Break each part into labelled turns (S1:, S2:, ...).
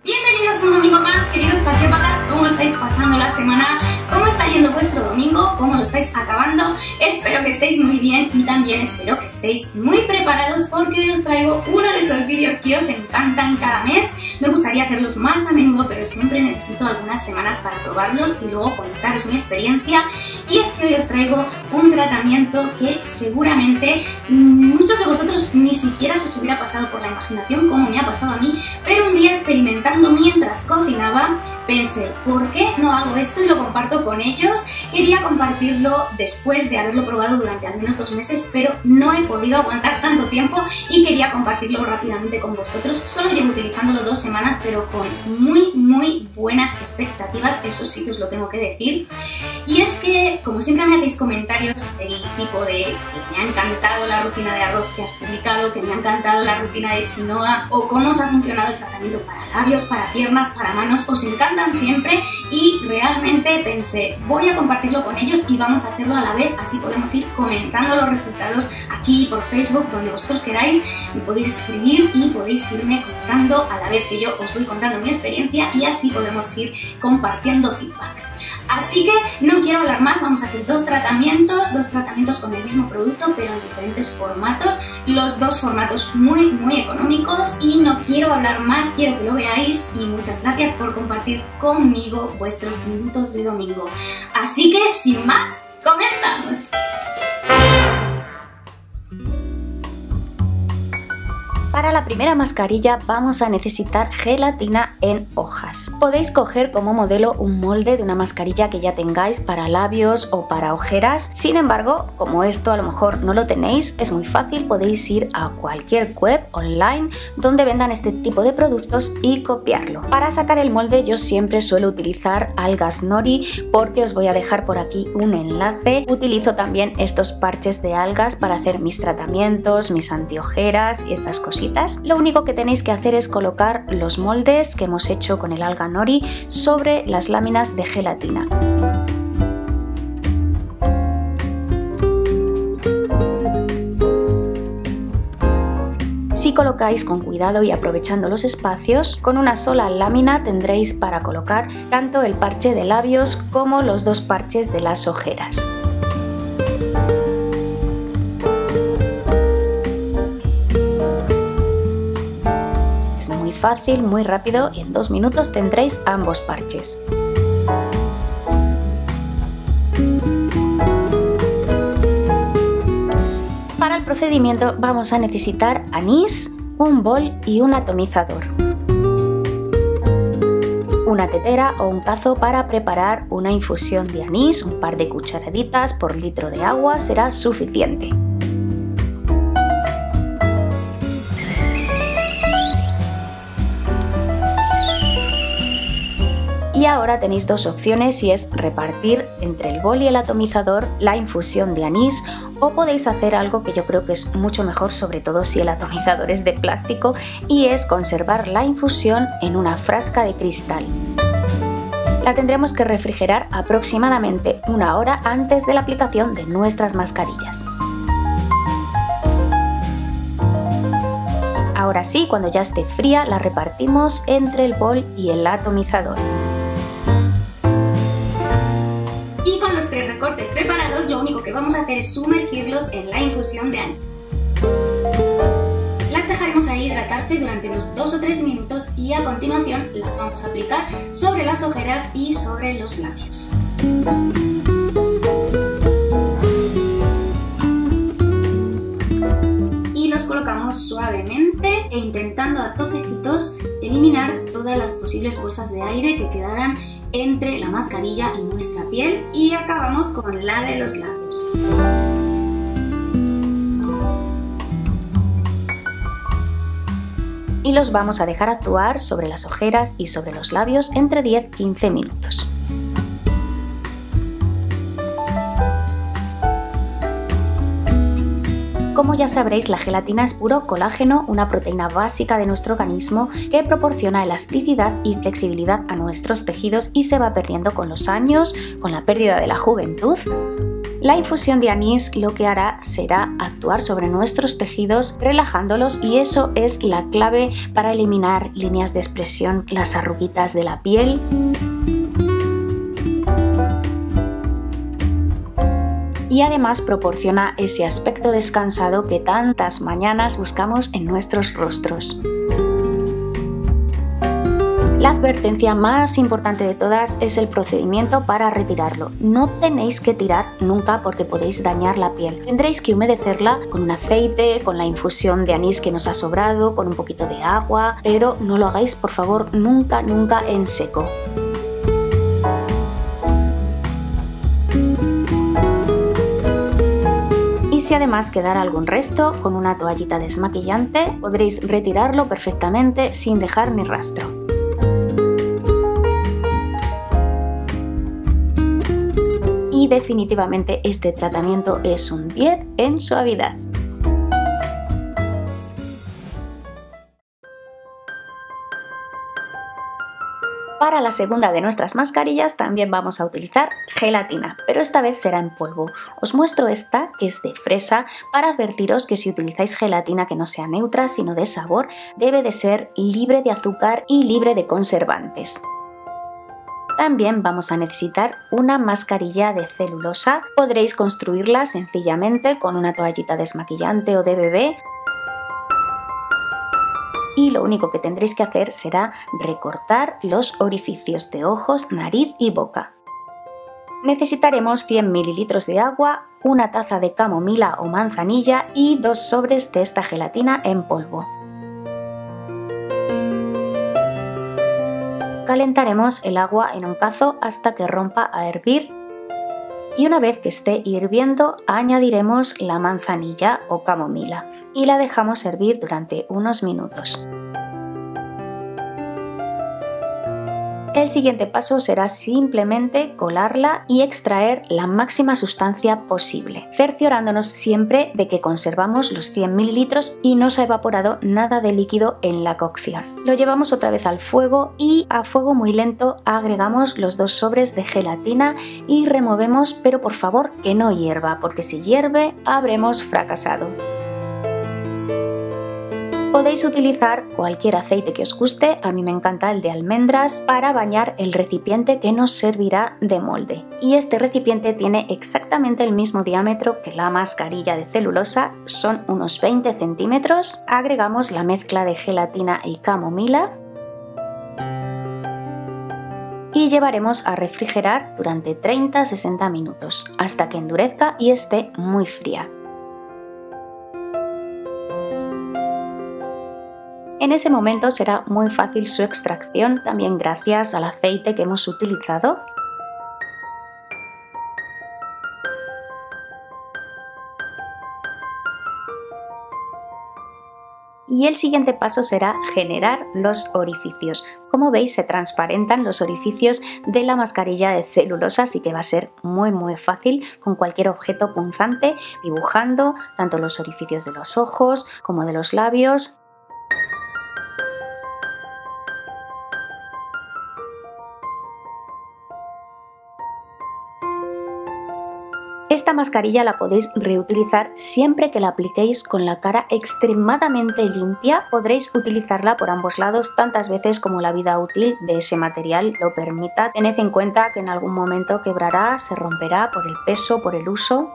S1: Bienvenidos un domingo más, queridos pasiópatas. ¿Cómo estáis pasando la semana? ¿Cómo está yendo vuestro domingo? ¿Cómo lo estáis acabando? Espero que estéis muy bien y también espero que estéis muy preparados porque hoy os traigo uno de esos vídeos que os encantan cada mes. Me gustaría hacerlos más a menudo, pero siempre necesito algunas semanas para probarlos y luego contaros mi experiencia. Y es que hoy os traigo un tratamiento que seguramente muchos de vosotros ni siquiera se os hubiera pasado por la imaginación como me ha pasado a mí, pero un día experimentando mientras cocinaba pensé, ¿por qué no hago esto y lo comparto con ellos? Quería compartirlo después de haberlo probado durante al menos dos meses, pero no he podido aguantar tanto tiempo y quería compartirlo rápidamente con vosotros. Solo llevo utilizándolo dos semanas, pero con muy, muy buenas expectativas, eso sí que os lo tengo que decir. Y es que, como siempre me hacéis comentarios del tipo de que me ha encantado la rutina de arroz que has publicado, que me ha encantado la rutina de chinoa, o cómo os ha funcionado el tratamiento para labios, para piernas, para manos, os encantan siempre y realmente pensé, voy a compartirlo con ellos y vamos a hacerlo a la vez, así podemos ir comentando los resultados aquí por Facebook, donde vosotros queráis, me podéis escribir y podéis irme contando a la vez que yo os voy contando mi experiencia y así podemos ir compartiendo feedback. Así que no quiero hablar más, vamos a hacer dos tratamientos, dos tratamientos con el mismo producto pero en diferentes formatos, los dos formatos muy muy económicos y no quiero hablar más, quiero que lo veáis y muchas gracias por compartir conmigo vuestros minutos de domingo. Así que sin más, comenzamos.
S2: Para la primera mascarilla vamos a necesitar gelatina en hojas. Podéis coger como modelo un molde de una mascarilla que ya tengáis para labios o para ojeras. Sin embargo, como esto a lo mejor no lo tenéis, es muy fácil, podéis ir a cualquier web online donde vendan este tipo de productos y copiarlo. Para sacar el molde yo siempre suelo utilizar algas nori porque os voy a dejar por aquí un enlace. Utilizo también estos parches de algas para hacer mis tratamientos, mis antiojeras y estas cositas lo único que tenéis que hacer es colocar los moldes que hemos hecho con el alga nori sobre las láminas de gelatina. Si colocáis con cuidado y aprovechando los espacios, con una sola lámina tendréis para colocar tanto el parche de labios como los dos parches de las ojeras. Fácil, muy rápido y en dos minutos tendréis ambos parches. Para el procedimiento vamos a necesitar anís, un bol y un atomizador. Una tetera o un cazo para preparar una infusión de anís, un par de cucharaditas por litro de agua será suficiente. Y ahora tenéis dos opciones y es repartir entre el bol y el atomizador la infusión de anís o podéis hacer algo que yo creo que es mucho mejor sobre todo si el atomizador es de plástico y es conservar la infusión en una frasca de cristal. La tendremos que refrigerar aproximadamente una hora antes de la aplicación de nuestras mascarillas. Ahora sí, cuando ya esté fría, la repartimos entre el bol y el atomizador.
S1: Recortes preparados, lo único que vamos a hacer es sumergirlos en la infusión de anís. Las dejaremos ahí hidratarse durante unos 2 o 3 minutos y a continuación las vamos a aplicar sobre las ojeras y sobre los labios. Colocamos suavemente e intentando a toquecitos eliminar todas las posibles bolsas de aire que quedaran entre la mascarilla y nuestra piel y acabamos con la de los labios.
S2: Y los vamos a dejar actuar sobre las ojeras y sobre los labios entre 10-15 minutos. Como ya sabréis, la gelatina es puro colágeno, una proteína básica de nuestro organismo que proporciona elasticidad y flexibilidad a nuestros tejidos y se va perdiendo con los años, con la pérdida de la juventud. La infusión de anís lo que hará será actuar sobre nuestros tejidos relajándolos y eso es la clave para eliminar líneas de expresión, las arruguitas de la piel. Y además proporciona ese aspecto descansado que tantas mañanas buscamos en nuestros rostros. La advertencia más importante de todas es el procedimiento para retirarlo. No tenéis que tirar nunca porque podéis dañar la piel. Tendréis que humedecerla con un aceite, con la infusión de anís que nos ha sobrado, con un poquito de agua, pero no lo hagáis por favor nunca, nunca en seco. Si además quedara algún resto, con una toallita desmaquillante podréis retirarlo perfectamente sin dejar ni rastro. y definitivamente este tratamiento es un 10 en suavidad. Para la segunda de nuestras mascarillas también vamos a utilizar gelatina, pero esta vez será en polvo. Os muestro esta, que es de fresa, para advertiros que si utilizáis gelatina que no sea neutra, sino de sabor, debe de ser libre de azúcar y libre de conservantes. También vamos a necesitar una mascarilla de celulosa. Podréis construirla sencillamente con una toallita desmaquillante o de bebé. Y lo único que tendréis que hacer será recortar los orificios de ojos, nariz y boca. Necesitaremos 100 ml de agua, una taza de camomila o manzanilla y dos sobres de esta gelatina en polvo. Calentaremos el agua en un cazo hasta que rompa a hervir y una vez que esté hirviendo añadiremos la manzanilla o camomila y la dejamos hervir durante unos minutos. El siguiente paso será simplemente colarla y extraer la máxima sustancia posible, cerciorándonos siempre de que conservamos los 100 ml y no se ha evaporado nada de líquido en la cocción. Lo llevamos otra vez al fuego y a fuego muy lento agregamos los dos sobres de gelatina y removemos, pero por favor que no hierva, porque si hierve habremos fracasado. Podéis utilizar cualquier aceite que os guste, a mí me encanta el de almendras, para bañar el recipiente que nos servirá de molde. Y este recipiente tiene exactamente el mismo diámetro que la mascarilla de celulosa, son unos 20 centímetros. Agregamos la mezcla de gelatina y camomila y llevaremos a refrigerar durante 30-60 minutos hasta que endurezca y esté muy fría. En ese momento será muy fácil su extracción, también gracias al aceite que hemos utilizado. y el siguiente paso será generar los orificios. Como veis se transparentan los orificios de la mascarilla de celulosa, así que va a ser muy muy fácil con cualquier objeto punzante dibujando tanto los orificios de los ojos como de los labios Esta mascarilla la podéis reutilizar siempre que la apliquéis con la cara extremadamente limpia. Podréis utilizarla por ambos lados tantas veces como la vida útil de ese material lo permita. Tened en cuenta que en algún momento quebrará, se romperá por el peso, por el uso.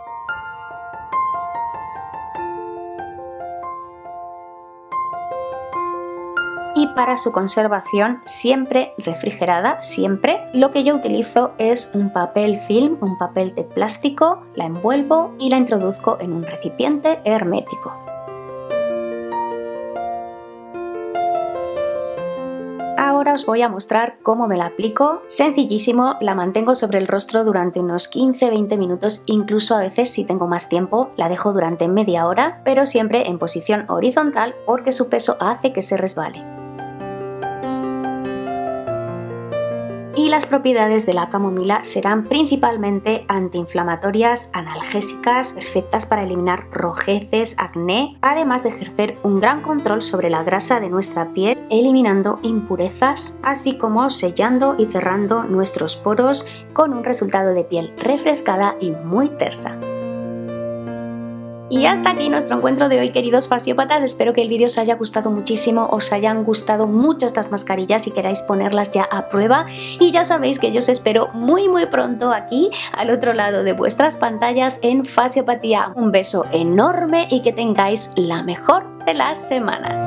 S2: Para su conservación siempre refrigerada, siempre. Lo que yo utilizo es un papel film, un papel de plástico, la envuelvo y la introduzco en un recipiente hermético. Ahora os voy a mostrar cómo me la aplico. Sencillísimo, la mantengo sobre el rostro durante unos 15-20 minutos, incluso a veces si tengo más tiempo la dejo durante media hora, pero siempre en posición horizontal porque su peso hace que se resbale. Y las propiedades de la camomila serán principalmente antiinflamatorias, analgésicas, perfectas para eliminar rojeces, acné, además de ejercer un gran control sobre la grasa de nuestra piel, eliminando impurezas, así como sellando y cerrando nuestros poros con un resultado de piel refrescada y muy tersa. Y hasta aquí nuestro encuentro de hoy, queridos fasiópatas. Espero que el vídeo os haya gustado muchísimo, os hayan gustado mucho estas mascarillas y queráis ponerlas ya a prueba. Y ya sabéis que yo os espero muy muy pronto aquí, al otro lado de vuestras pantallas en Fasiopatía. Un beso enorme y que tengáis la mejor de las semanas.